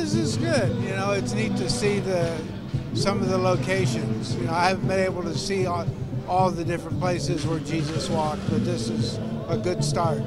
This is good. You know, it's neat to see the some of the locations. You know, I haven't been able to see all, all the different places where Jesus walked, but this is a good start.